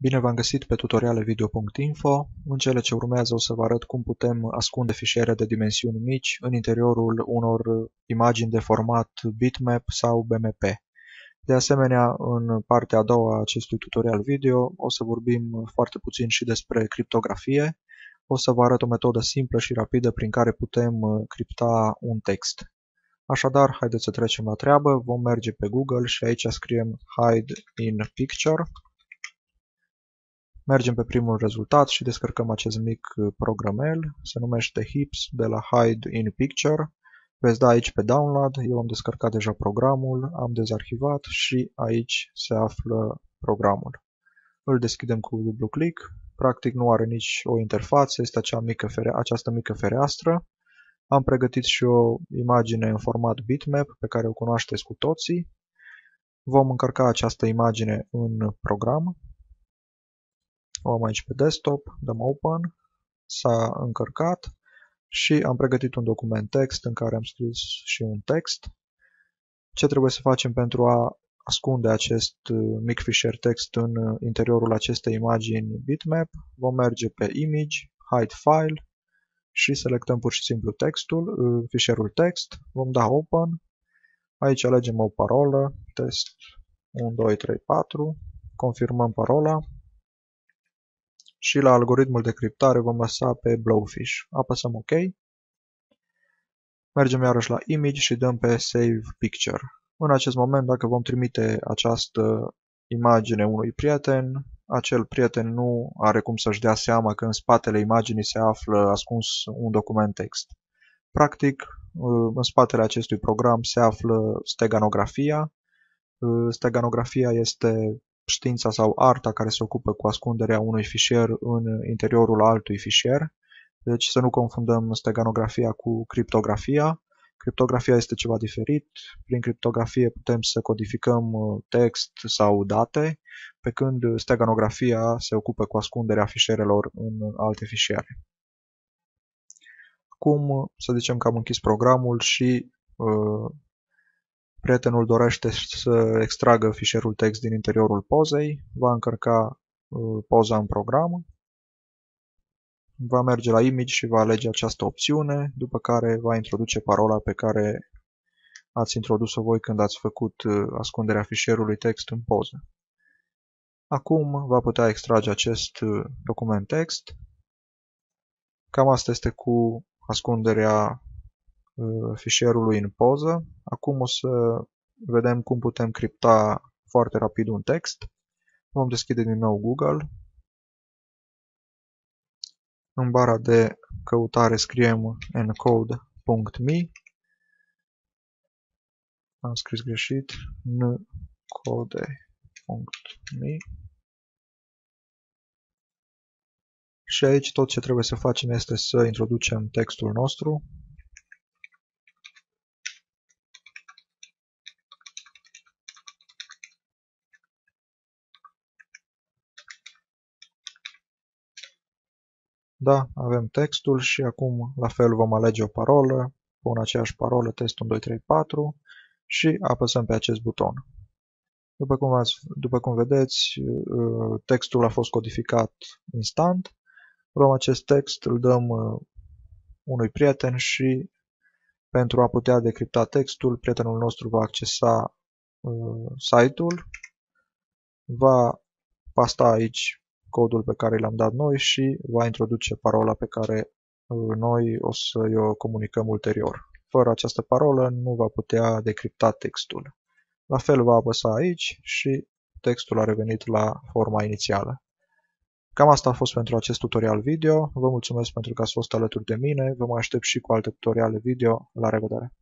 Bine v-am găsit pe tutorialevideo.info. În cele ce urmează o să vă arăt cum putem ascunde fișiere de dimensiuni mici în interiorul unor imagini de format bitmap sau BMP. De asemenea, în partea a doua a acestui tutorial video o să vorbim foarte puțin și despre criptografie. O să vă arăt o metodă simplă și rapidă prin care putem cripta un text. Așadar, haideți să trecem la treabă. Vom merge pe Google și aici scriem Hide in Picture Mergem pe primul rezultat și descărcăm acest mic uh, programel, se numește HIPS de la Hide in Picture. Veți da aici pe Download, eu am descărcat deja programul, am dezarhivat și aici se află programul. Îl deschidem cu dublu click, practic nu are nici o interfață, este acea mică fere această mică fereastră. Am pregătit și o imagine în format bitmap pe care o cunoașteți cu toții. Vom încărca această imagine în program. O am aici pe desktop, dăm Open, s-a încărcat și am pregătit un document text în care am scris și un text. Ce trebuie să facem pentru a ascunde acest uh, mic fișier text în uh, interiorul acestei imagini bitmap? Vom merge pe Image, Hide File și selectăm pur și simplu textul, uh, fișierul text, vom da Open, aici alegem o parolă, test 1, 2, 3, 4, confirmăm parola, și la algoritmul de criptare vom lăsa pe Blowfish. Apăsăm OK. Mergem iarăși la Image și dăm pe Save Picture. În acest moment, dacă vom trimite această imagine unui prieten, acel prieten nu are cum să-și dea seama că în spatele imaginii se află ascuns un document text. Practic, în spatele acestui program se află steganografia. Steganografia este știința sau arta care se ocupă cu ascunderea unui fișier în interiorul altui fișier. Deci să nu confundăm steganografia cu criptografia. Criptografia este ceva diferit. Prin criptografie putem să codificăm uh, text sau date, pe când steganografia se ocupă cu ascunderea fișierelor în alte fișiere. Acum să zicem că am închis programul și uh, Prietenul dorește să extragă fișierul text din interiorul pozei, va încărca uh, poza în program, va merge la Image și va alege această opțiune, după care va introduce parola pe care ați introdus-o voi când ați făcut uh, ascunderea fișierului text în poză. Acum va putea extrage acest uh, document text. Cam asta este cu ascunderea Uh, fișierului în poză. Acum o să vedem cum putem cripta foarte rapid un text. Vom deschide din nou Google. În bara de căutare scriem encode.me Am scris greșit. ncode.me Și aici tot ce trebuie să facem este să introducem textul nostru. Da, avem textul și acum la fel vom alege o parolă, pun aceeași parolă, test 1, 2, 3, 4 și apăsăm pe acest buton. După cum, ați, după cum vedeți, uh, textul a fost codificat instant. Luăm acest text, îl dăm uh, unui prieten și pentru a putea decripta textul, prietenul nostru va accesa uh, site-ul, va pasta aici codul pe care l-am dat noi și va introduce parola pe care uh, noi o să-i o comunicăm ulterior. Fără această parolă nu va putea decripta textul. La fel va apăsa aici și textul a revenit la forma inițială. Cam asta a fost pentru acest tutorial video. Vă mulțumesc pentru că ați fost alături de mine. Vă mai aștept și cu alte tutoriale video. La revedere!